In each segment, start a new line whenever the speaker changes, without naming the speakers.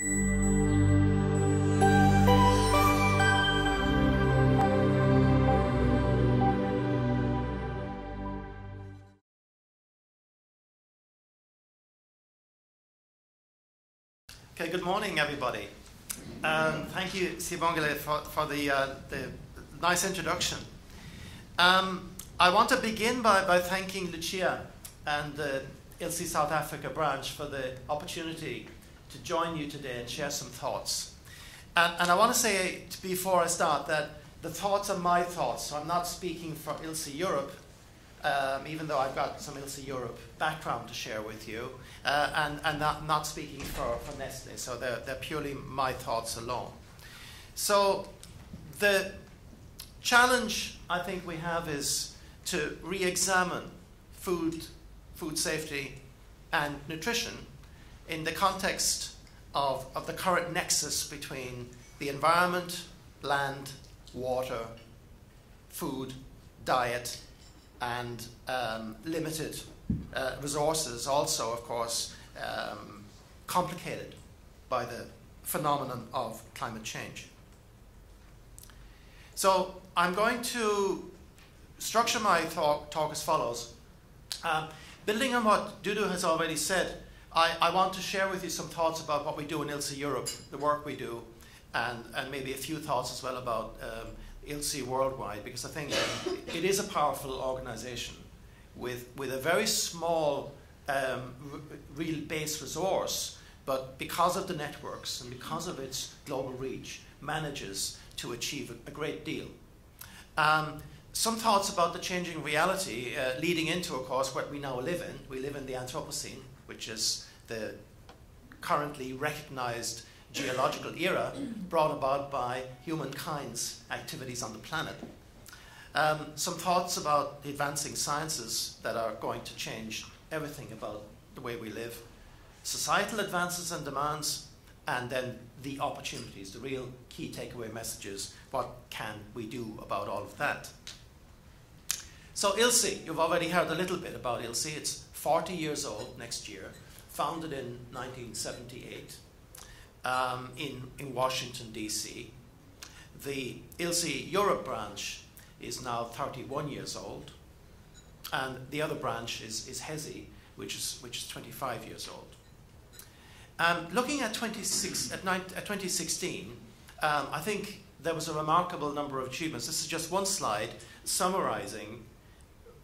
Okay, good morning, everybody. Um, thank you, Sibongile, for, for the, uh, the nice introduction. Um, I want to begin by, by thanking Lucia and the ILSI South Africa branch for the opportunity to join you today and share some thoughts. And, and I want to say before I start that the thoughts are my thoughts, so I'm not speaking for ILSI Europe, um, even though I've got some ILSI Europe background to share with you, uh, and, and not, not speaking for, for Nestle, so they're, they're purely my thoughts alone. So the challenge I think we have is to re-examine food, food safety and nutrition in the context of, of the current nexus between the environment, land, water, food, diet, and um, limited uh, resources, also, of course, um, complicated by the phenomenon of climate change. So I'm going to structure my talk, talk as follows. Um, building on what Dudu has already said, I, I, want to share with you some thoughts about what we do in ILSI Europe, the work we do, and, and maybe a few thoughts as well about um, ILSI worldwide, because I think it is a powerful organization with, with a very small um, real base resource, but because of the networks and because of its global reach, manages to achieve a, a great deal. Um, some thoughts about the changing reality uh, leading into, of course, what we now live in. We live in the Anthropocene, which is the currently recognized geological era brought about by humankind's activities on the planet. Um, some thoughts about the advancing sciences that are going to change everything about the way we live, societal advances and demands, and then the opportunities, the real key takeaway messages. What can we do about all of that? So, ILSI, you've already heard a little bit about ILSI. It's 40 years old next year, founded in 1978 um, in, in Washington, D.C. The ILSI Europe branch is now 31 years old, and the other branch is, is HESI, which is, which is 25 years old. Um, looking at, 26, at, at 2016, um, I think there was a remarkable number of achievements. This is just one slide summarizing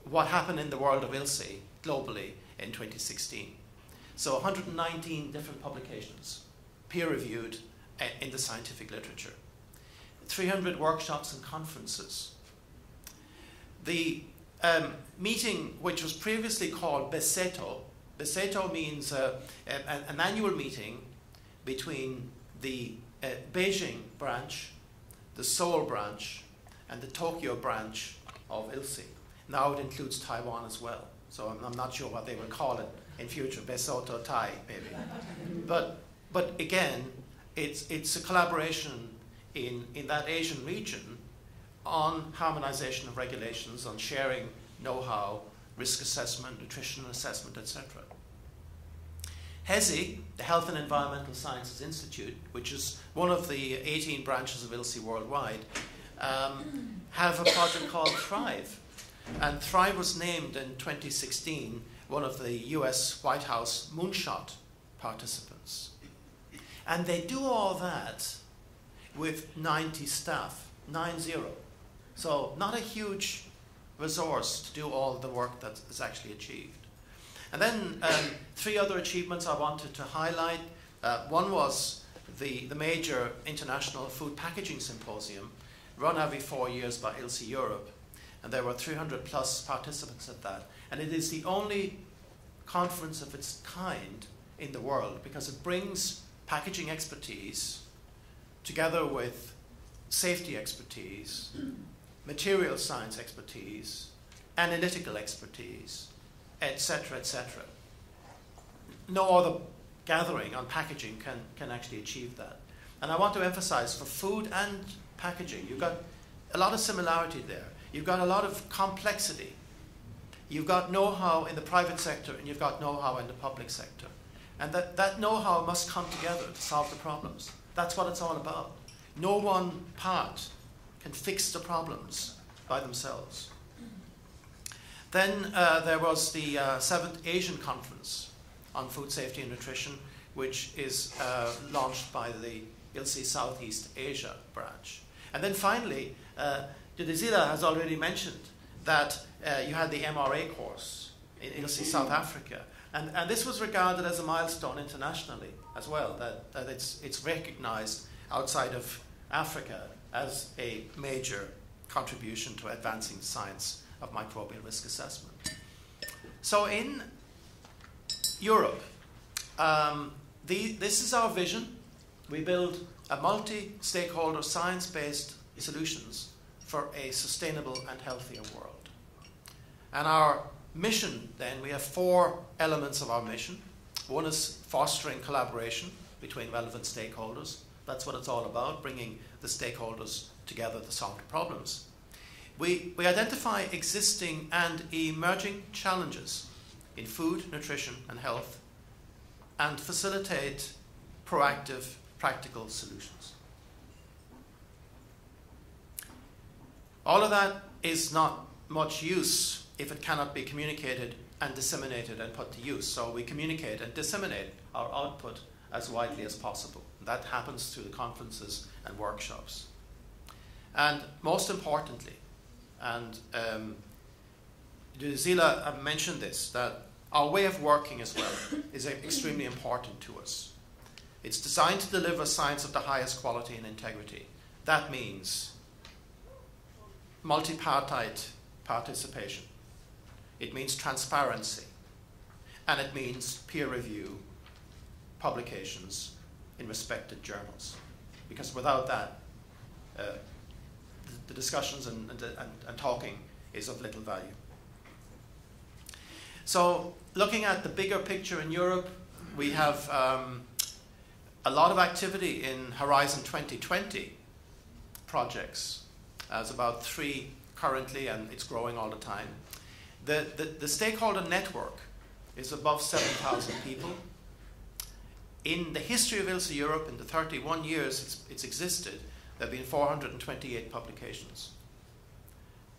what happened in the world of ILSI globally in 2016. So 119 different publications, peer-reviewed uh, in the scientific literature. 300 workshops and conferences, the um, meeting, which was previously called BESETO, BESETO means uh, a, an annual meeting between the uh, Beijing branch, the Seoul branch, and the Tokyo branch of ILSI. Now it includes Taiwan as well. So I'm, I'm not sure what they will call it in future, Besoto Thai, maybe. but, but again, it's, it's a collaboration in, in that Asian region on harmonization of regulations, on sharing know-how, risk assessment, nutritional assessment, etc. HESI, the Health and Environmental Sciences Institute, which is one of the 18 branches of ILSI worldwide, um, have a project called Thrive. And Thrive was named in 2016 one of the US White House moonshot participants. And they do all that with 90 staff, 90. So not a huge resource to do all the work that is actually achieved. And then um, three other achievements I wanted to highlight. Uh, one was the, the major International Food Packaging Symposium, run every four years by ILSI Europe. And there were 300 plus participants at that. And it is the only conference of its kind in the world because it brings packaging expertise together with safety expertise material science expertise, analytical expertise, etc., etc. No other gathering on packaging can, can actually achieve that. And I want to emphasize for food and packaging, you've got a lot of similarity there. You've got a lot of complexity. You've got know how in the private sector and you've got know how in the public sector. And that, that know how must come together to solve the problems. That's what it's all about. No one part can fix the problems by themselves. Then uh, there was the uh, Seventh Asian Conference on Food Safety and Nutrition, which is uh, launched by the ILSI Southeast Asia branch. And then finally, Duduzile has already mentioned that uh, you had the MRA course in South Africa. And, and this was regarded as a milestone internationally as well, that, that it's, it's recognized outside of Africa as a major contribution to advancing science of microbial risk assessment. So in Europe, um, the, this is our vision. We build a multi-stakeholder science-based solutions for a sustainable and healthier world. And our mission then, we have four elements of our mission. One is fostering collaboration between relevant stakeholders. That's what it's all about, bringing the stakeholders together to solve the problems. We, we identify existing and emerging challenges in food, nutrition, and health, and facilitate proactive, practical solutions. All of that is not much use if it cannot be communicated and disseminated and put to use. So we communicate and disseminate our output as widely as possible. That happens through the conferences and workshops. And most importantly, and um, Zila mentioned this, that our way of working as well is extremely important to us. It's designed to deliver science of the highest quality and integrity. That means multi-partite participation. It means transparency. And it means peer review, publications in respected journals. Because without that, uh, the discussions and, and, and, talking is of little value. So looking at the bigger picture in Europe, we have um, a lot of activity in Horizon 2020 projects. There's about three currently, and it's growing all the time. The, the, the stakeholder network is above 7,000 people. In the history of ILSI Europe, in the 31 years it's, it's existed, there have been 428 publications,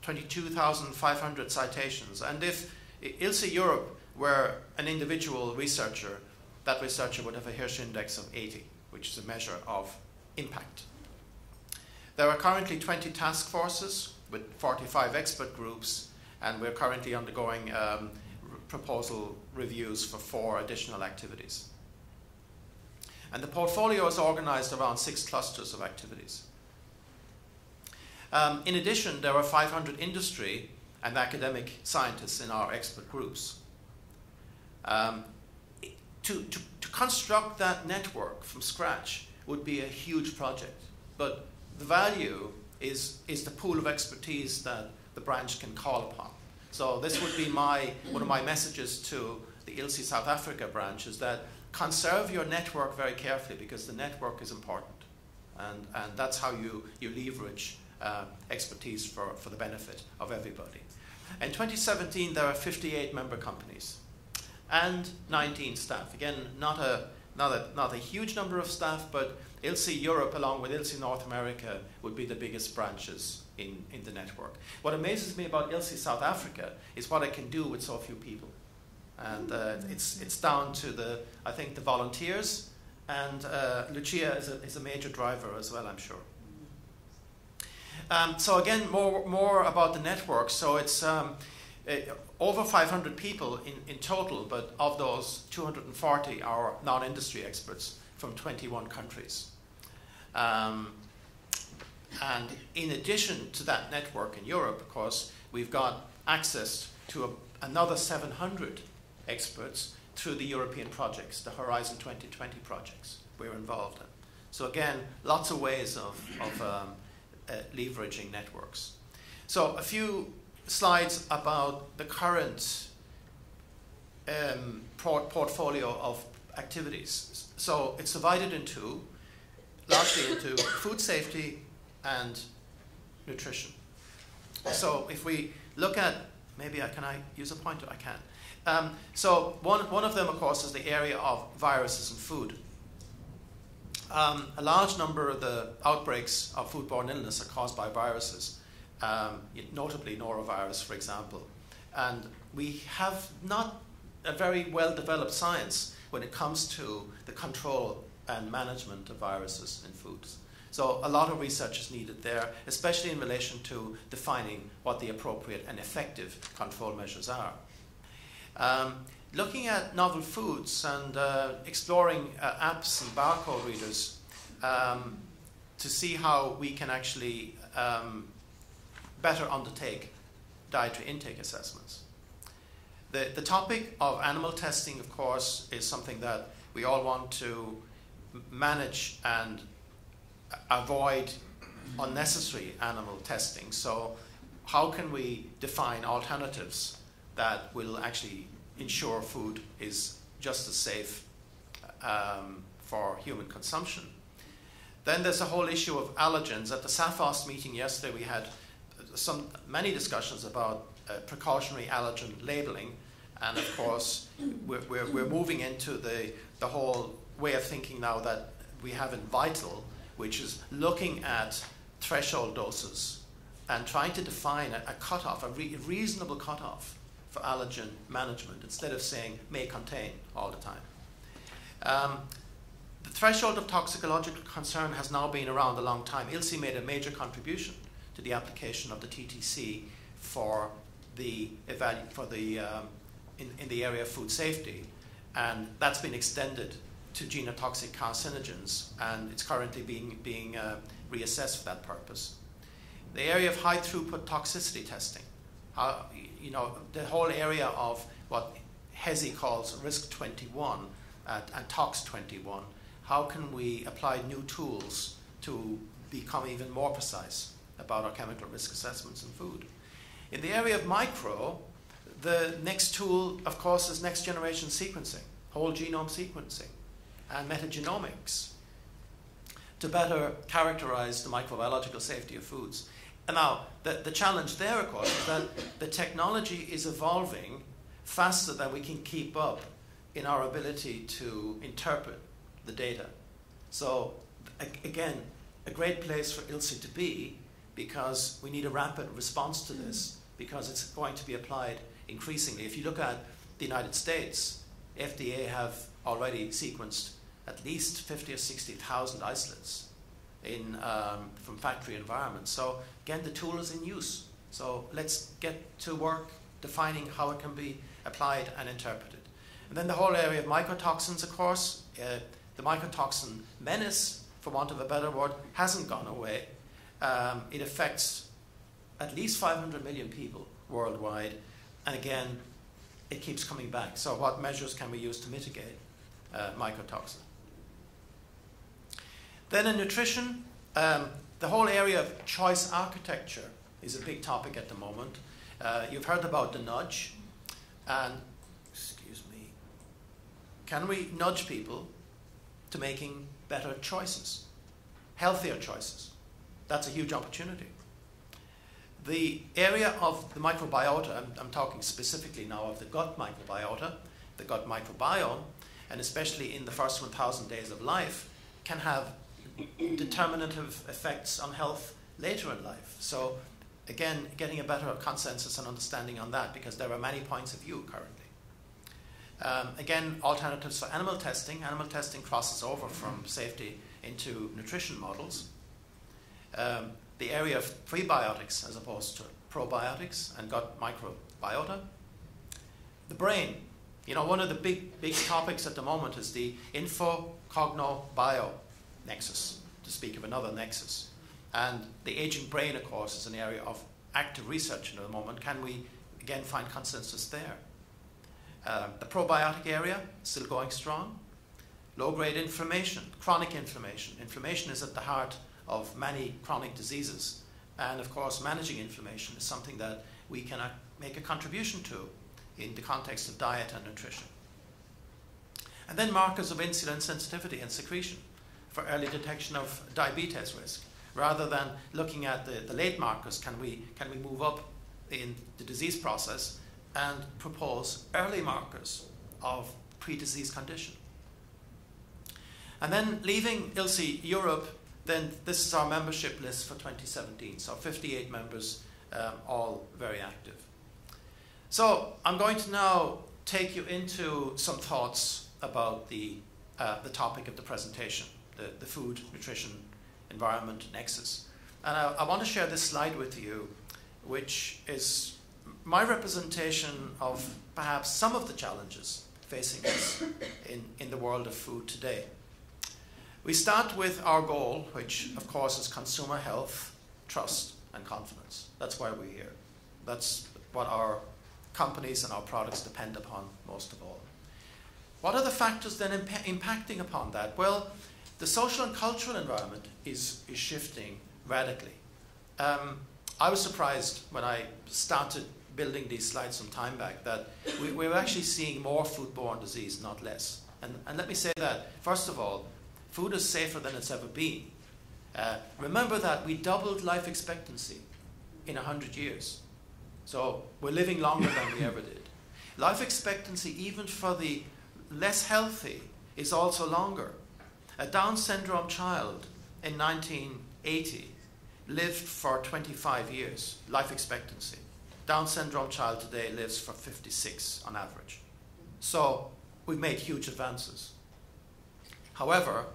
22,500 citations. And if ILSI Europe were an individual researcher, that researcher would have a Hirsch index of 80, which is a measure of impact. There are currently 20 task forces with 45 expert groups, and we're currently undergoing um, proposal reviews for four additional activities. And the portfolio is organized around six clusters of activities. Um, in addition, there are 500 industry and academic scientists in our expert groups. Um, to, to, to construct that network from scratch would be a huge project, but the value is, is the pool of expertise that the branch can call upon. So this would be my, one of my messages to the ILSI South Africa branch is that conserve your network very carefully because the network is important. And, and that's how you, you leverage uh, expertise for, for the benefit of everybody. In 2017, there are 58 member companies and 19 staff. Again, not a, not a, not a huge number of staff, but ILSI Europe, along with ILSI North America, would be the biggest branches in, in the network. What amazes me about ILSI South Africa is what I can do with so few people. And uh, it's, it's down to the, I think, the volunteers, and uh, Lucia is a, is a major driver as well, I'm sure. Um, so again, more, more about the network. So it's um, uh, over 500 people in, in total, but of those, 240 are non-industry experts from 21 countries. Um, and in addition to that network in Europe, of course, we've got access to a, another 700 experts through the European projects, the Horizon 2020 projects we're involved in. So again, lots of ways of, of um, uh, leveraging networks. So a few slides about the current um, port portfolio of activities. So it's divided into, largely into food safety and nutrition. So if we look at, maybe I, can I use a pointer? I can. Um, so one, one of them, of course, is the area of viruses and food. Um, a large number of the outbreaks of foodborne illness are caused by viruses, um, notably norovirus, for example. And we have not a very well developed science when it comes to the control and management of viruses in foods. So a lot of research is needed there, especially in relation to defining what the appropriate and effective control measures are. Um, looking at novel foods and uh, exploring uh, apps and barcode readers um, to see how we can actually um, better undertake dietary intake assessments. The, the topic of animal testing, of course, is something that we all want to manage and avoid unnecessary animal testing. So, how can we define alternatives that will actually ensure food is just as safe um, for human consumption? Then there's the whole issue of allergens. At the SAFOS meeting yesterday, we had some many discussions about uh, precautionary allergen labeling, and of course, we're, we're, we're moving into the, the whole way of thinking now that we have in Vital, which is looking at threshold doses and trying to define a, a cutoff, a re- reasonable cutoff for allergen management instead of saying may contain all the time. Um, the threshold of toxicological concern has now been around a long time. ILSI made a major contribution to the application of the TTC for the, for the um, in, in the area of food safety, and that's been extended to genotoxic carcinogens, and it's currently being, being uh, reassessed for that purpose. The area of high throughput toxicity testing, uh, you know, the whole area of what HESI calls Risk 21 uh, and Tox 21. How can we apply new tools to become even more precise about our chemical risk assessments in food? In the area of micro, the next tool, of course, is next generation sequencing, whole genome sequencing and metagenomics to better characterize the microbiological safety of foods. And now, the, the challenge there, of course, is that the technology is evolving faster than we can keep up in our ability to interpret the data. So, again, a great place for ILSI to be because we need a rapid response to this because it's going to be applied increasingly. If you look at the United States, FDA have already sequenced at least 50 or 60,000 isolates in, um, from factory environments. So again, the tool is in use. So let's get to work defining how it can be applied and interpreted. And then the whole area of mycotoxins, of course, uh, the mycotoxin menace, for want of a better word, hasn't gone away. Um, it affects at least 500 million people worldwide. And again, it keeps coming back. So, what measures can we use to mitigate uh, mycotoxin? Then in nutrition, um, the whole area of choice architecture is a big topic at the moment. Uh, you've heard about the nudge, and excuse me, can we nudge people to making better choices, healthier choices? That's a huge opportunity. The area of the microbiota, I'm, I'm talking specifically now of the gut microbiota, the gut microbiome, and especially in the first 1,000 days of life, can have determinative effects on health later in life. So, again, getting a better consensus and understanding on that because there are many points of view currently. Um, again, alternatives for animal testing. Animal testing crosses over from safety into nutrition models. Um, the area of prebiotics as opposed to probiotics and gut microbiota. The brain. You know, one of the big, big topics at the moment is the info cogno bio nexus, to speak of another nexus. And the aging brain, of course, is an area of active research at the moment. Can we, again, find consensus there? Uh, the probiotic area, still going strong. Low grade inflammation, chronic inflammation. Inflammation is at the heart of many chronic diseases. And of course, managing inflammation is something that we can make a contribution to in the context of diet and nutrition. And then markers of insulin sensitivity and secretion for early detection of diabetes risk. Rather than looking at the, the late markers, can we, can we move up in the disease process and propose early markers of pre-disease condition. And then leaving ILSI Europe, then this is our membership list for 2017. So 58 members, um, all very active. So I'm going to now take you into some thoughts about the, uh, the topic of the presentation, the, the food, nutrition, environment nexus. And I, I want to share this slide with you, which is my representation of perhaps some of the challenges facing us in, in the world of food today. We start with our goal, which of course is consumer health, trust, and confidence. That's why we're here. That's what our companies and our products depend upon most of all. What are the factors then imp- impacting upon that? Well, the social and cultural environment is, is shifting radically. Um, I was surprised when I started building these slides some time back that we, we were actually seeing more foodborne disease, not less. And, and let me say that, first of all, food is safer than it's ever been. Uh, remember that we doubled life expectancy in 100 years. So we're living longer than we ever did. Life expectancy, even for the less healthy, is also longer. A Down syndrome child in 1980 lived for 25 years, life expectancy. Down syndrome child today lives for 56 on average. So we've made huge advances. However,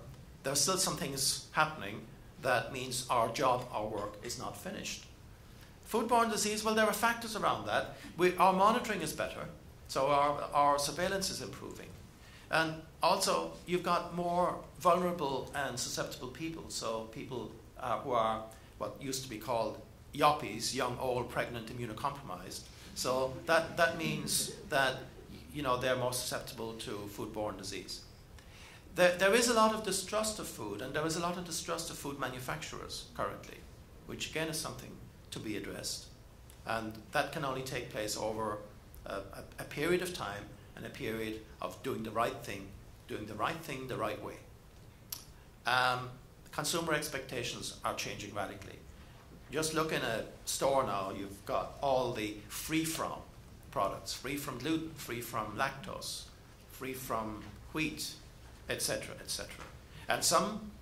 there are still some things happening that means our job, our work is not finished. Foodborne disease, well, there are factors around that. We, our monitoring is better, so our, our surveillance is improving. And also, you've got more vulnerable and susceptible people, so people uh, who are what used to be called YOPIs, young, old, pregnant, immunocompromised. So that, that means that you know, they're more susceptible to foodborne disease. There, there is a lot of distrust of food, and there is a lot of distrust of food manufacturers currently, which again is something to be addressed. And that can only take place over a, a, a period of time and a period of doing the right thing, doing the right thing the right way. Um, consumer expectations are changing radically. Just look in a store now, you've got all the free from products, free from gluten, free from lactose, free from wheat, etc., etc. And some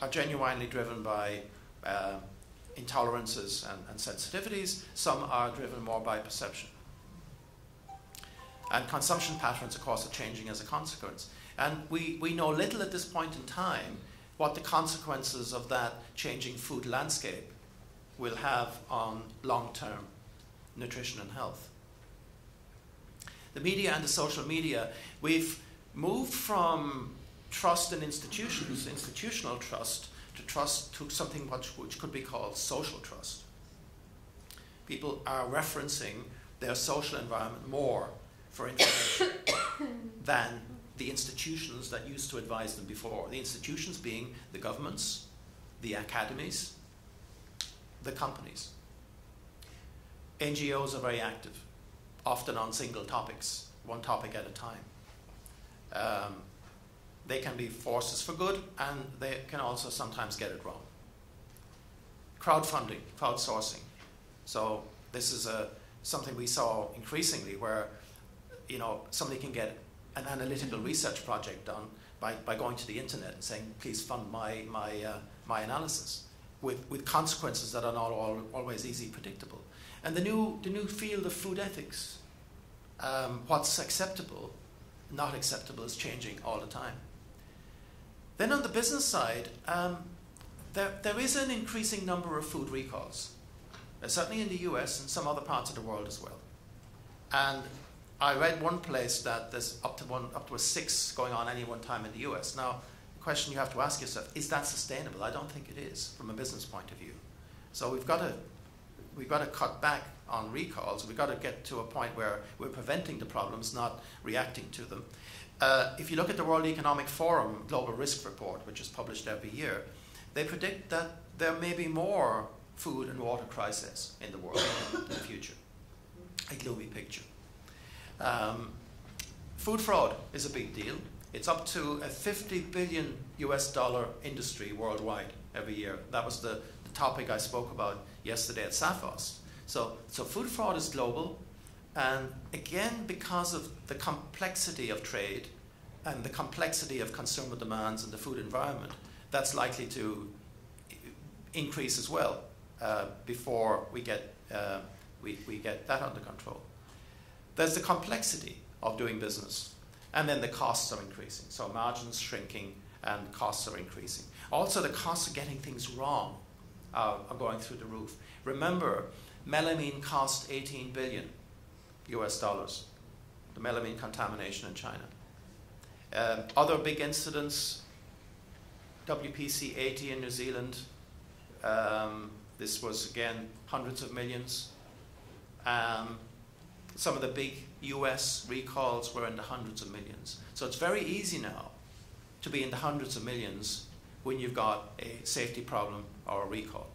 are genuinely driven by uh, intolerances and, and sensitivities, some are driven more by perception. And consumption patterns, of course, are changing as a consequence. And we, we know little at this point in time what the consequences of that changing food landscape will have on long term nutrition and health. The media and the social media, we've moved from trust in institutions, institutional trust, to trust to something which, which could be called social trust. People are referencing their social environment more for information than the institutions that used to advise them before. The institutions being the governments, the academies, the companies. NGOs are very active, often on single topics, one topic at a time. Um, they can be forces for good and they can also sometimes get it wrong. Crowdfunding, crowdsourcing. So this is a, something we saw increasingly where you know, somebody can get an analytical research project done by, by going to the internet and saying, please fund my, my, uh, my analysis with, with consequences that are not all, always easy predictable. And the new, the new field of food ethics, um, what's acceptable, not acceptable, is changing all the time. Then on the business side, um, there, there is an increasing number of food recalls, uh, certainly in the US and some other parts of the world as well. And I read one place that there's up to one up to a six going on any one time in the US. Now, the question you have to ask yourself is that sustainable? I don't think it is from a business point of view. So we've got to we've got to cut back on recalls. We've got to get to a point where we're preventing the problems, not reacting to them. Uh, if you look at the World Economic Forum Global Risk Report, which is published every year, they predict that there may be more food and water crises in the world in the future. A gloomy picture. Um, food fraud is a big deal. It's up to a 50 billion US dollar industry worldwide every year. That was the, the topic I spoke about yesterday at SAFOS. So, so food fraud is global. And again, because of the complexity of trade and the complexity of consumer demands in the food environment, that's likely to increase as well uh, before we get, uh, we, we get that under control. There's the complexity of doing business, and then the costs are increasing. So margins shrinking and costs are increasing. Also, the costs of getting things wrong uh, are going through the roof. Remember, melamine cost 18 billion US dollars, the melamine contamination in China. Um, other big incidents, WPC 80 in New Zealand, um, this was again hundreds of millions. Um, some of the big US recalls were in the hundreds of millions. So it's very easy now to be in the hundreds of millions when you've got a safety problem or a recall.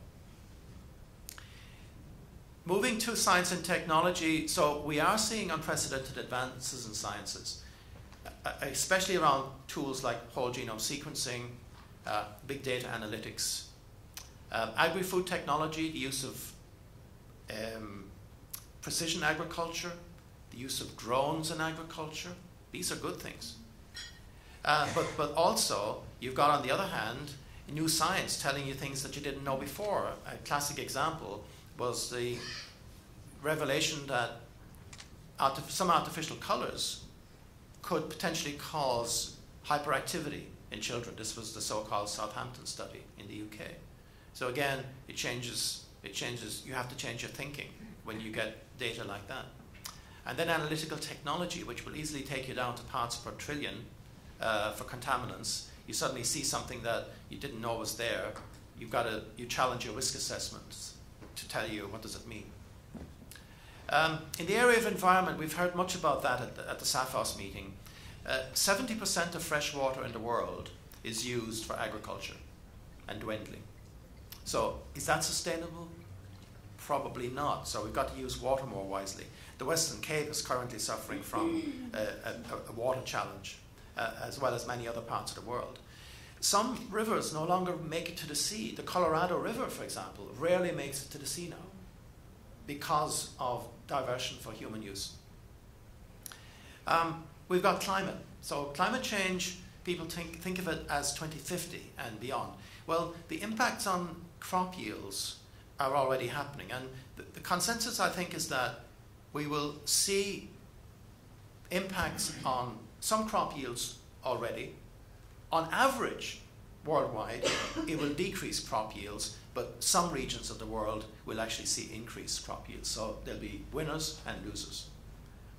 Moving to science and technology, so we are seeing unprecedented advances in sciences, especially around tools like whole genome sequencing, uh, big data analytics, um, agri-food technology, the use of um, precision agriculture, the use of drones in agriculture. These are good things. Uh, but, but also, you've got on the other hand, new science telling you things that you didn't know before. A classic example was the revelation that artif some artificial colors could potentially cause hyperactivity in children. This was the so-called Southampton study in the UK. So again, it changes, it changes, you have to change your thinking when you get data like that. And then analytical technology, which will easily take you down to parts per trillion uh, for contaminants. You suddenly see something that you didn't know was there. You've got to, you challenge your risk assessments to tell you what does it mean. Um, in the area of environment, we've heard much about that at the, at the SAFOS meeting. 70% uh, of fresh water in the world is used for agriculture and dwindling. So is that sustainable? Probably not. So we've got to use water more wisely. The Western Cape is currently suffering from a, a, a water challenge, uh, as well as many other parts of the world. Some rivers no longer make it to the sea. The Colorado River, for example, rarely makes it to the sea now because of diversion for human use. Um, we've got climate. So climate change, people think, think of it as 2050 and beyond. Well, the impacts on crop yields are already happening. And the, the consensus, I think, is that we will see impacts on some crop yields already. On average, worldwide, it will decrease crop yields, but some regions of the world will actually see increased crop yields. So there'll be winners and losers.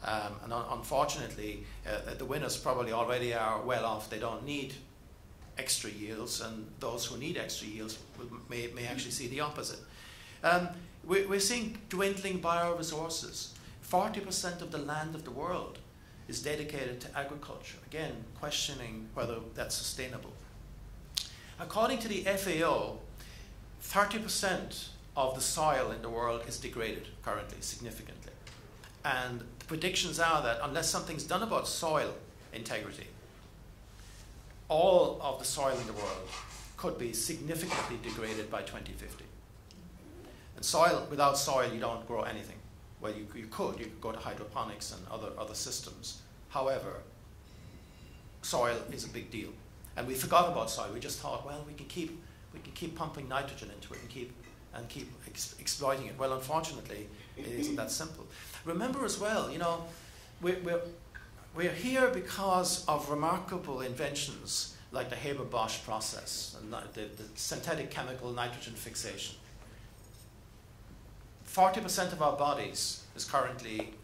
Um, and un unfortunately, uh, the winners probably already are well off. They don't need extra yields, and those who need extra yields may, may actually see the opposite. Um, we're, we're seeing dwindling bioresources. 40% of the land of the world is dedicated to agriculture. Again, questioning whether that's sustainable. According to the FAO, 30% of the soil in the world is degraded currently significantly. And the predictions are that unless something's done about soil integrity, all of the soil in the world could be significantly degraded by 2050. And soil, without soil, you don't grow anything. Well, you, you could, you could go to hydroponics and other, other systems. However, soil is a big deal. And we forgot about soil. We just thought, well, we can keep, we can keep pumping nitrogen into it and keep, and keep ex exploiting it. Well, unfortunately, it isn't that simple. Remember as well, you know, we're, we're, we're here because of remarkable inventions like the Haber-Bosch process and the, the synthetic chemical nitrogen fixation. 40% of our bodies is currently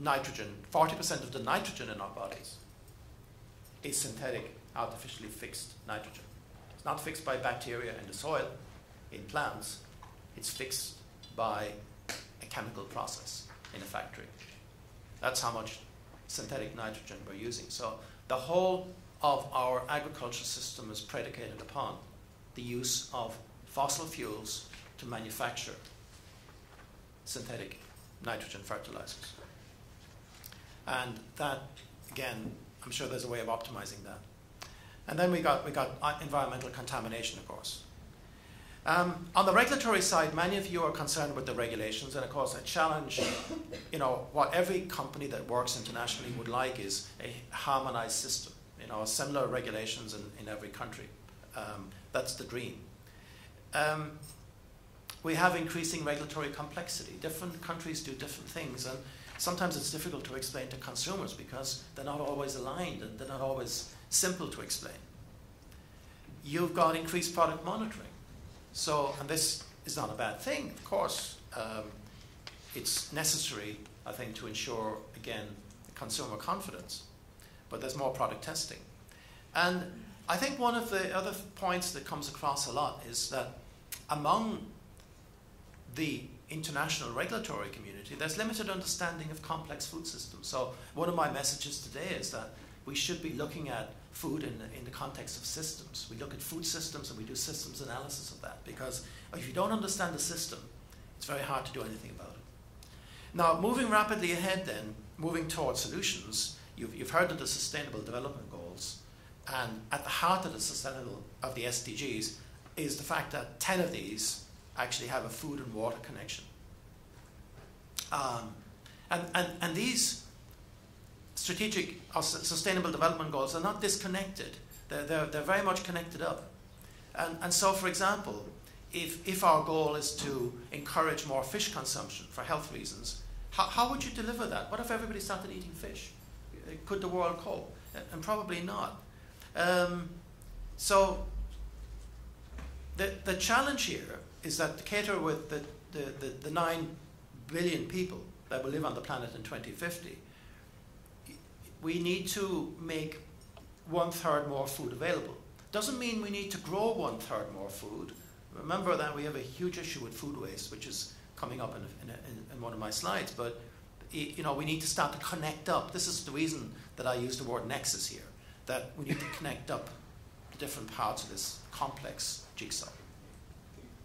nitrogen. 40% of the nitrogen in our bodies is synthetic, artificially fixed nitrogen. It's not fixed by bacteria in the soil, in plants. It's fixed by a chemical process in a factory. That's how much synthetic nitrogen we're using. So the whole of our agriculture system is predicated upon the use of fossil fuels to manufacture synthetic nitrogen fertilizers. And that, again, I'm sure there's a way of optimizing that. And then we got, we got uh, environmental contamination, of course. Um, on the regulatory side, many of you are concerned with the regulations, and of course, a challenge, you know, what every company that works internationally would like is a harmonized system, you know, similar regulations in, in every country. Um, that's the dream. Um, we have increasing regulatory complexity. Different countries do different things, and sometimes it's difficult to explain to consumers because they're not always aligned and they're not always simple to explain. You've got increased product monitoring. So, and this is not a bad thing, of course. Um, it's necessary, I think, to ensure, again, consumer confidence. But there's more product testing. And I think one of the other points that comes across a lot is that among the international regulatory community, there's limited understanding of complex food systems. So, one of my messages today is that we should be looking at food in the, in the context of systems. We look at food systems and we do systems analysis of that because if you don't understand the system, it's very hard to do anything about it. Now, moving rapidly ahead, then, moving towards solutions, you've, you've heard of the Sustainable Development Goals, and at the heart of the sustainable of the SDGs is the fact that 10 of these actually have a food and water connection. Um, and, and, and these strategic or sustainable development goals are not disconnected. They're, they're, they're very much connected up. And, and so, for example, if, if our goal is to encourage more fish consumption for health reasons, how, how would you deliver that? What if everybody started eating fish? Could the world cope? And probably not. Um, so, the, the challenge here is that to cater with the, the, the, the 9 billion people that will live on the planet in 2050, we need to make one third more food available. Doesn't mean we need to grow one third more food. Remember that we have a huge issue with food waste, which is coming up in, in, in, in one of my slides. But you know, we need to start to connect up. This is the reason that I use the word nexus here. That we need to connect up the different parts of this complex jigsaw.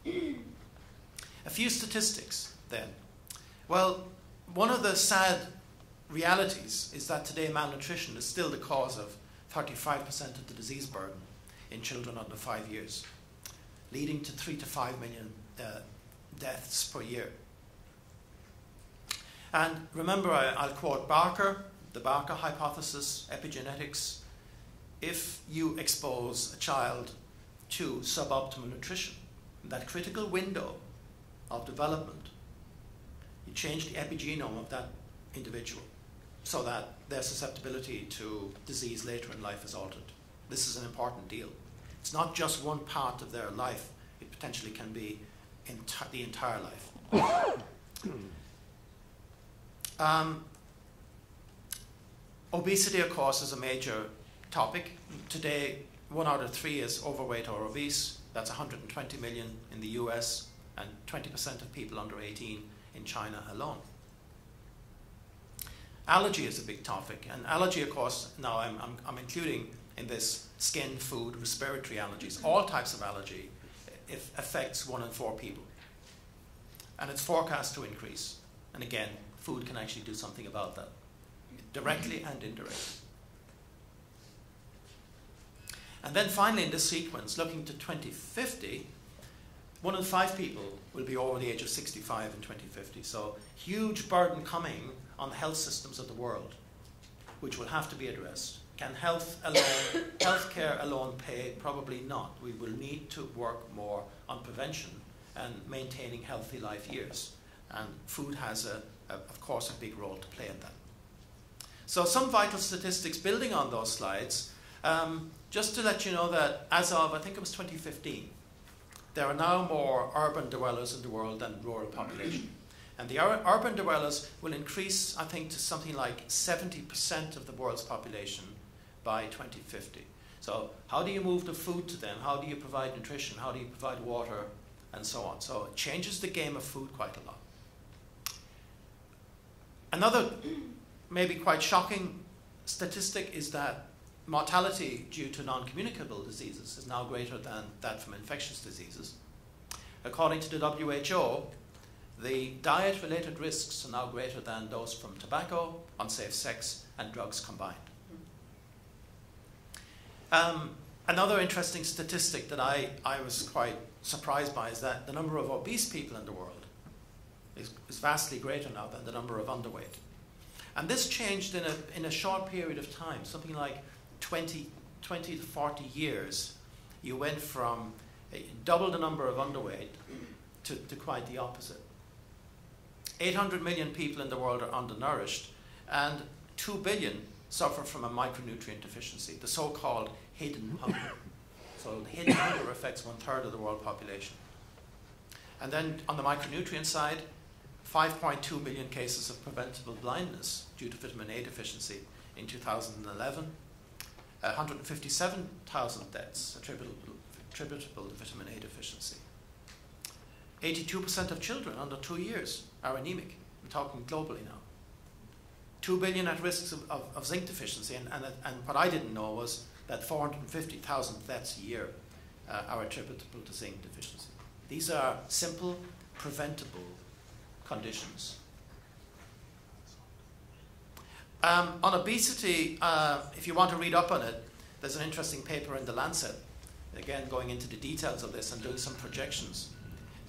A few statistics then. Well, one of the sad realities is that today malnutrition is still the cause of 35% of the disease burden in children under five years, leading to three to five million uh, deaths per year. And remember, I, will quote Barker, the Barker hypothesis, epigenetics. If you expose a child to suboptimal nutrition, that critical window of development, you change the epigenome of that individual so that their susceptibility to disease later in life is altered. This is an important deal. It's not just one part of their life, it potentially can be enti- the entire life. um, obesity, of course, is a major topic. Today, one out of three is overweight or obese. That's 120 million in the US and 20% of people under 18 in China alone. Allergy is a big topic, and allergy, of course, now I'm, I'm, I'm including in this skin, food, respiratory allergies, all types of allergy affects one in four people. And it's forecast to increase. And again, food can actually do something about that, directly and indirectly. And then finally, in this sequence, looking to 2050, one in five people will be over the age of 65 in 2050. So, huge burden coming on the health systems of the world, which will have to be addressed. Can health alone, healthcare alone pay? Probably not. We will need to work more on prevention and maintaining healthy life years. And food has, a, a, of course, a big role to play in that. So, some vital statistics building on those slides. Um, just to let you know that as of, I think it was 2015, there are now more urban dwellers in the world than rural population. And the ur- urban dwellers will increase, I think, to something like 70% of the world's population by 2050. So, how do you move the food to them? How do you provide nutrition? How do you provide water? And so on. So, it changes the game of food quite a lot. Another, maybe quite shocking statistic is that mortality due to non communicable diseases is now greater than that from infectious diseases. According to the WHO, the diet related risks are now greater than those from tobacco, unsafe sex, and drugs combined. Um, another interesting statistic that I, I was quite surprised by is that the number of obese people in the world is, is vastly greater now than the number of underweight. And this changed in a, in a short period of time, something like 20, 20 to 40 years. You went from uh, double the number of underweight to, to quite the opposite. 800 million people in the world are undernourished, and 2 billion suffer from a micronutrient deficiency, the so called hidden hunger. So, hidden hunger affects one third of the world population. And then on the micronutrient side, 5.2 million cases of preventable blindness due to vitamin A deficiency in 2011, 157,000 deaths attributable, attributable to vitamin A deficiency. 82% of children under two years are anemic. We're talking globally now. 2 billion at risk of, of, of zinc deficiency, and, and, and what I didn't know was that 450,000 deaths a year uh, are attributable to zinc deficiency. These are simple, preventable conditions. Um, on obesity, uh, if you want to read up on it, there's an interesting paper in The Lancet, again going into the details of this and doing some projections.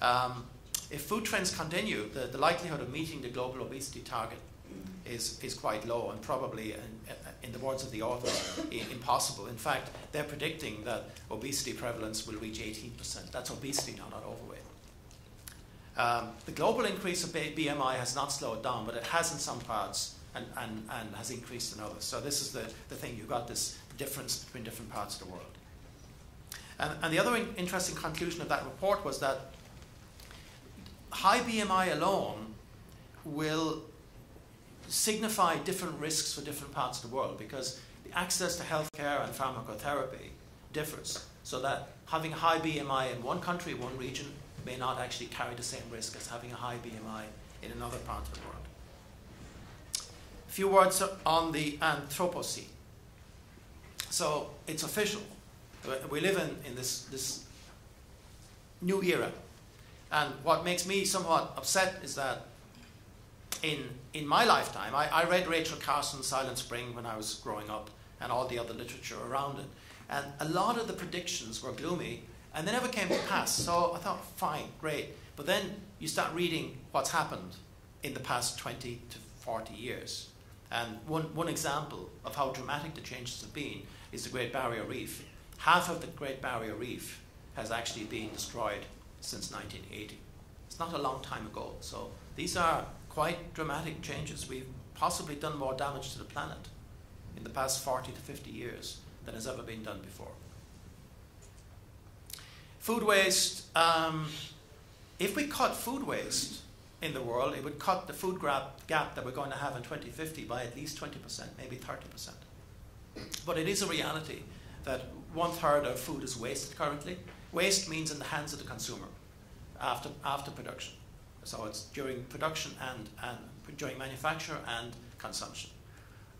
Um, if food trends continue, the, the likelihood of meeting the global obesity target is, is quite low and probably, in, in the words of the authors, impossible. In fact, they're predicting that obesity prevalence will reach 18%. That's obesity now, not overweight. Um, the global increase of BMI has not slowed down, but it has in some parts and, and, and has increased in others. So this is the, the thing, you've got this difference between different parts of the world. And, and the other in interesting conclusion of that report was that high BMI alone will signify different risks for different parts of the world because the access to healthcare and pharmacotherapy differs. So that having a high BMI in one country, one region, may not actually carry the same risk as having a high BMI in another part of the world. Few words on the Anthropocene. So it's official. We live in, in this, this new era. And what makes me somewhat upset is that in, in my lifetime, I, I read Rachel Carson's Silent Spring when I was growing up and all the other literature around it. And a lot of the predictions were gloomy and they never came to pass. So I thought, fine, great. But then you start reading what's happened in the past 20 to 40 years. And one, one example of how dramatic the changes have been is the Great Barrier Reef. Half of the Great Barrier Reef has actually been destroyed since 1980. It's not a long time ago. So these are quite dramatic changes. We've possibly done more damage to the planet in the past 40 to 50 years than has ever been done before. Food waste, um, if we cut food waste in the world, it would cut the food gap, gap that we're going to have in 2050 by at least 20%, maybe 30%. But it is a reality that one third of food is wasted currently. Waste means in the hands of the consumer after, after production. So it's during production and, and during manufacture and consumption.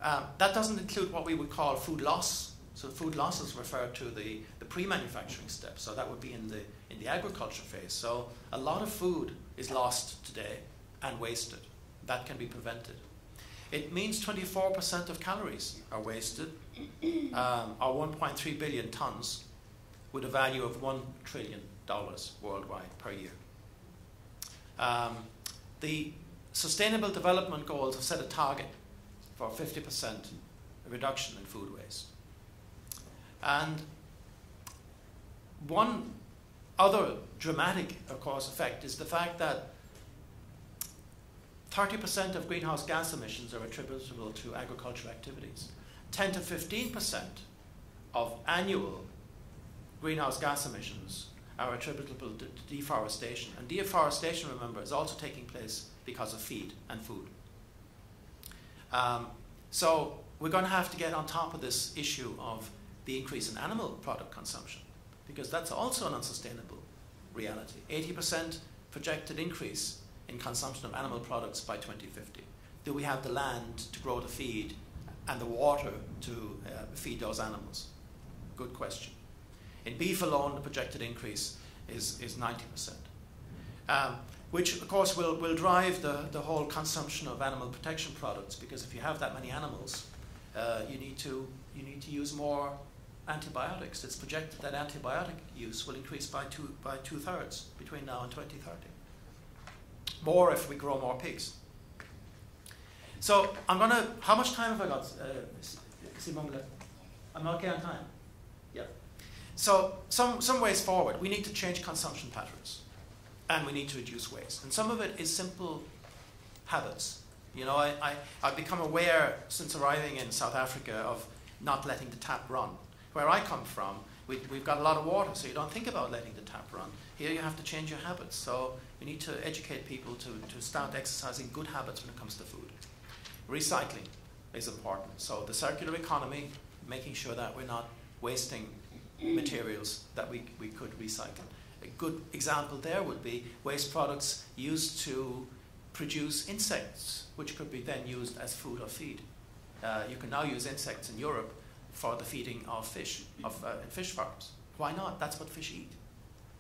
Um, that doesn't include what we would call food loss so food losses refer to the, the pre-manufacturing step. So that would be in the, in the agriculture phase. So a lot of food is lost today and wasted. That can be prevented. It means 24% of calories are wasted, um, or 1.3 billion tons, with a value of $1 trillion worldwide per year. Um, the Sustainable Development Goals have set a target for 50% reduction in food waste. And one other dramatic, of course, effect is the fact that 30% of greenhouse gas emissions are attributable to agricultural activities. 10 to 15% of annual greenhouse gas emissions are attributable to deforestation. And deforestation, remember, is also taking place because of feed and food. Um, so we're going to have to get on top of this issue of the increase in animal product consumption, because that's also an unsustainable reality. 80% projected increase in consumption of animal products by 2050. Do we have the land to grow the feed and the water to uh, feed those animals? Good question. In beef alone, the projected increase is, is 90%, um, which of course will, will drive the, the whole consumption of animal protection products because if you have that many animals, uh, you, need to, you need to use more antibiotics. It's projected that antibiotic use will increase by two, by two thirds between now and 2030. More if we grow more pigs. So I'm going to, how much time have I got, uh, I'm okay on time? Yeah. So some, some ways forward. We need to change consumption patterns and we need to reduce waste. And some of it is simple habits. You know, I, I, I've become aware since arriving in South Africa of not letting the tap run. Where I come from, we, we've got a lot of water, so you don't think about letting the tap run. Here you have to change your habits. So we need to educate people to, to start exercising good habits when it comes to food. Recycling is important. So the circular economy, making sure that we're not wasting materials that we, we could recycle. A good example there would be waste products used to produce insects, which could be then used as food or feed. Uh, you can now use insects in Europe for the feeding of fish, of uh, fish farms. Why not? That's what fish eat.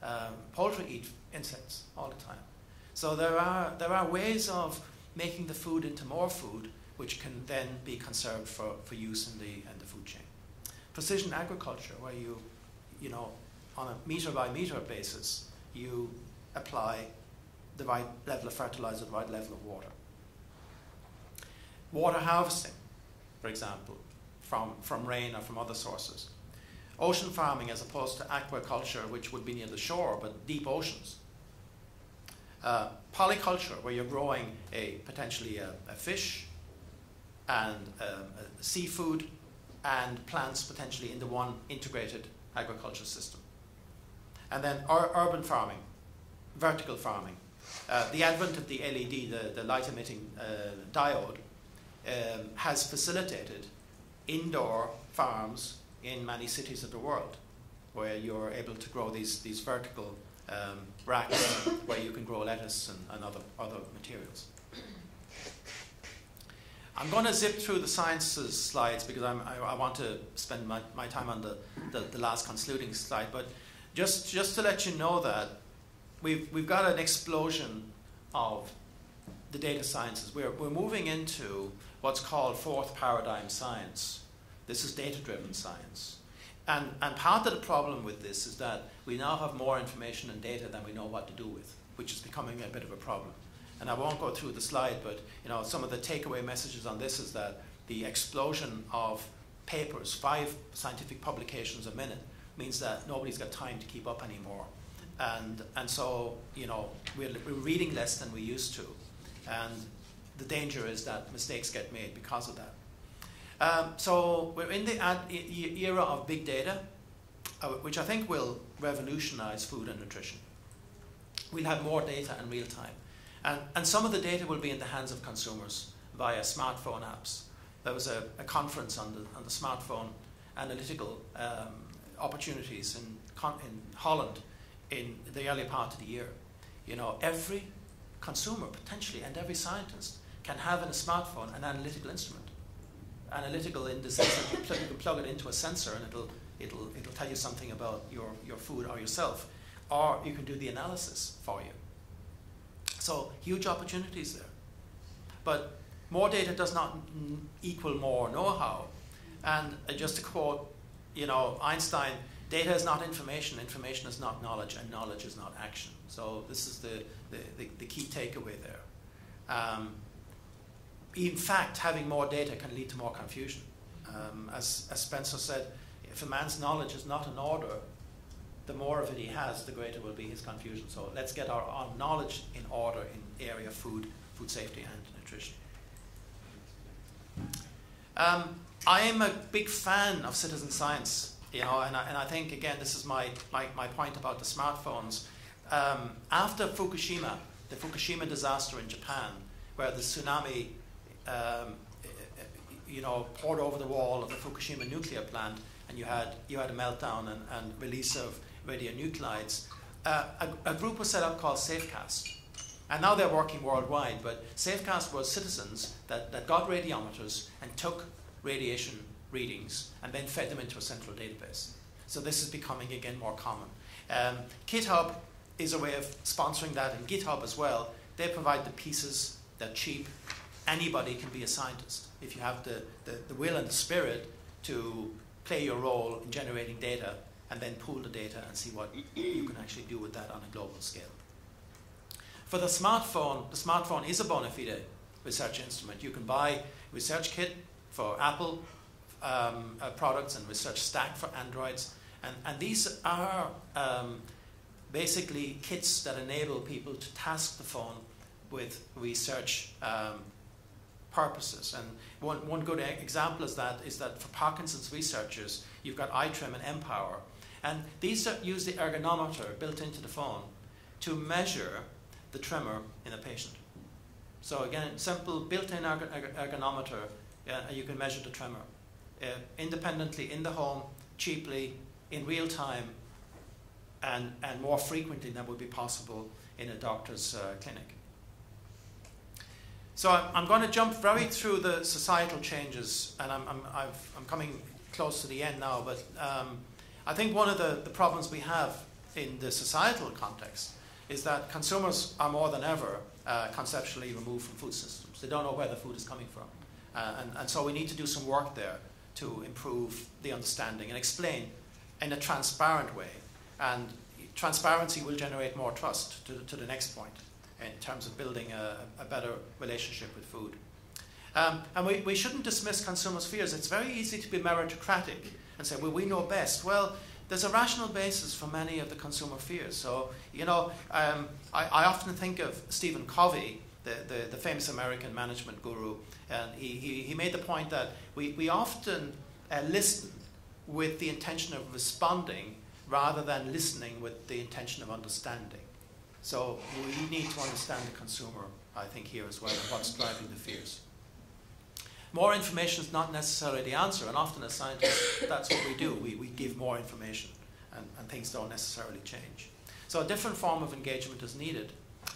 Um, poultry eat insects all the time. So there are, there are ways of making the food into more food, which can then be conserved for, for use in the, in the food chain. Precision agriculture, where you, you know, on a meter by meter basis, you apply the right level of fertilizer, the right level of water. Water harvesting, for example, from, from rain or from other sources. Ocean farming as opposed to aquaculture, which would be near the shore, but deep oceans. Uh, polyculture, where you're growing a potentially a, a fish and um, a seafood and plants potentially into one integrated agriculture system. And then ur urban farming, vertical farming. Uh, the advent of the LED, the, the light emitting uh, diode, um, has facilitated indoor farms in many cities of the world where you're able to grow these, these vertical um, racks where you can grow lettuce and, and other, other materials. I'm going to zip through the sciences slides because I, I want to spend my, my time on the, the, the, last concluding slide. But just, just to let you know that we've, we've got an explosion of the data sciences. We're, we're moving into what's called fourth paradigm science. This is data driven science. And, and part of the problem with this is that we now have more information and data than we know what to do with, which is becoming a bit of a problem. And I won't go through the slide, but you know, some of the takeaway messages on this is that the explosion of papers, five scientific publications a minute, means that nobody's got time to keep up anymore. And, and so, you know, we're, we're reading less than we used to. And the danger is that mistakes get made because of that. Um, so we're in the era of big data, uh, which I think will revolutionize food and nutrition. We'll have more data in real time. And, and some of the data will be in the hands of consumers via smartphone apps. There was a, a conference on the, on the smartphone analytical um, opportunities in, in Holland in the early part of the year. You know, every consumer potentially and every scientist can have in a smartphone an analytical instrument. Analytical in the sense that you, you can plug it into a sensor and it'll, it'll, it'll tell you something about your, your food or yourself. Or you can do the analysis for you. So huge opportunities there. But more data does not equal more know-how. And uh, just to quote, you know, Einstein, data is not information, information is not knowledge, and knowledge is not action. So this is the, the, the, the key takeaway there. Um, in fact, having more data can lead to more confusion. Um, as, as Spencer said, if a man's knowledge is not in order, the more of it he has, the greater will be his confusion. So let's get our, our knowledge in order in area of food, food safety and nutrition. Um, I am a big fan of citizen science, you know, and I, and I think, again, this is my, my, my point about the smartphones. Um, after Fukushima, the Fukushima disaster in Japan, where the tsunami, um, you know, poured over the wall of the Fukushima nuclear plant, and you had, you had a meltdown and, and release of radionuclides, uh, a, a, group was set up called Safecast. And now they're working worldwide, but Safecast was citizens that, that got radiometers and took radiation readings and then fed them into a central database. So this is becoming again more common. Um, GitHub is a way of sponsoring that, and GitHub as well. They provide the pieces, they're cheap. Anybody can be a scientist if you have the, the, the will and the spirit to play your role in generating data and then pool the data and see what you can actually do with that on a global scale. For the smartphone, the smartphone is a bona fide research instrument. You can buy ResearchKit for Apple um, uh, products and ResearchStack for Androids. And, and these are um, basically kits that enable people to task the phone with research um, purposes. And one, one good example is that is that for Parkinson's researchers, you've got iTrim and mPower. And these use the ergonometer built into the phone to measure the tremor in a patient. So again, simple built-in ergonometer, uh, you can measure the tremor uh, independently in the home, cheaply, in real time, and, and more frequently than would be possible in a doctor's uh, clinic. So I'm, I'm, going to jump very through the societal changes, and I'm, I'm, i am coming close to the end now, but um, I think one of the, the problems we have in the societal context is that consumers are more than ever uh, conceptually removed from food systems. They don't know where the food is coming from. Uh, and, and so we need to do some work there to improve the understanding and explain in a transparent way. And transparency will generate more trust to, to the next point in terms of building a, a better relationship with food. Um, and we, we shouldn't dismiss consumers' fears. It's very easy to be meritocratic and say, well, we know best. Well, there's a rational basis for many of the consumer fears. So, you know, um, I, I, often think of Stephen Covey, the, the, the famous American management guru, and he, he, he, made the point that we, we often uh, listen with the intention of responding rather than listening with the intention of understanding. So we need to understand the consumer, I think, here as well, and what's driving the fears. More information is not necessarily the answer, and often as scientists, that's what we do. We, we give more information, and, and things don't necessarily change. So a different form of engagement is needed.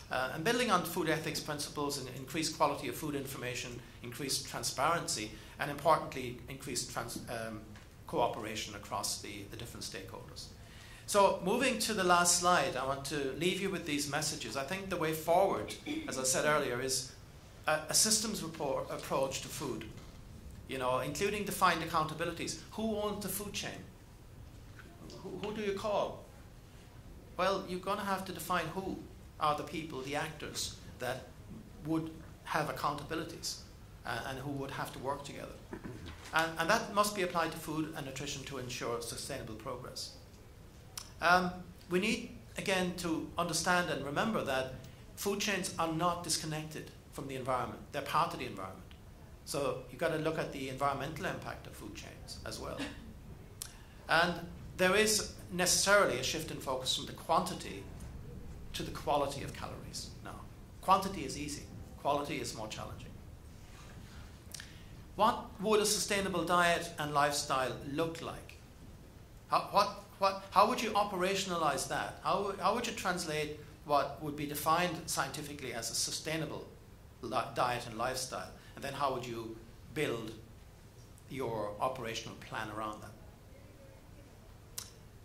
Uh, and building on food ethics principles and increased quality of food information, increased transparency, and importantly, increased trans, um, cooperation across the, the different stakeholders. So, moving to the last slide, I want to leave you with these messages. I think the way forward, as I said earlier, is a, a systems report, approach to food, you know, including defined accountabilities. Who owns the food chain? Who, who do you call? Well, you're going to have to define who are the people, the actors, that would have accountabilities uh, and who would have to work together. And, and, that must be applied to food and nutrition to ensure sustainable progress. Um, we need, again, to understand and remember that food chains are not disconnected from the environment. They're part of the environment. So you've got to look at the environmental impact of food chains as well. And there is necessarily a shift in focus from the quantity to the quality of calories now. Quantity is easy, quality is more challenging. What would a sustainable diet and lifestyle look like? How, what, what, how would you operationalize that? How, how would you translate what would be defined scientifically as a sustainable diet and lifestyle. And then how would you build your operational plan around that?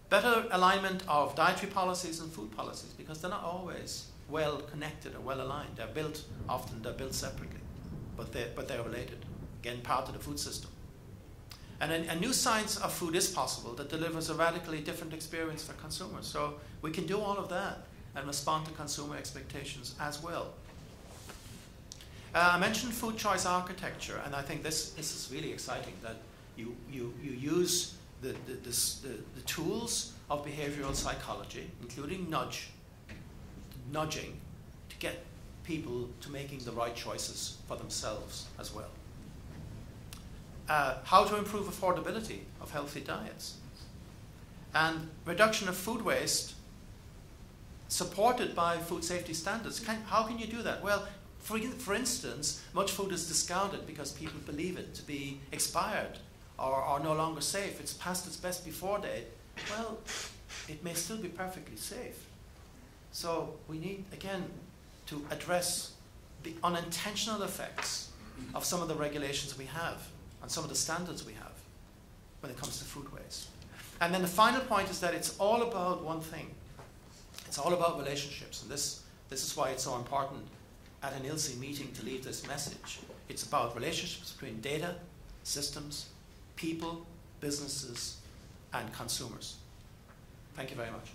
Better alignment of dietary policies and food policies because they're not always well connected or well aligned. They're built, often they're built separately, but they're, but they're related. Again, part of the food system. And a, a, new science of food is possible that delivers a radically different experience for consumers. So we can do all of that and respond to consumer expectations as well. Uh, I mentioned food choice architecture, and I think this, this is really exciting that you, you, you use the, the, the, the tools of behavioral psychology, including nudge, nudging, to get people to making the right choices for themselves as well. Uh, how to improve affordability of healthy diets. And reduction of food waste supported by food safety standards. Can, how can you do that? Well, for, for instance, much food is discarded because people believe it to be expired or, or no longer safe. It's past its best before date. Well, it may still be perfectly safe. So we need, again, to address the unintentional effects of some of the regulations we have and some of the standards we have when it comes to food waste. And then the final point is that it's all about one thing. It's all about relationships. And this, this is why it's so important at an ILSI meeting to leave this message. It's about relationships between data, systems, people, businesses and consumers. Thank you very much.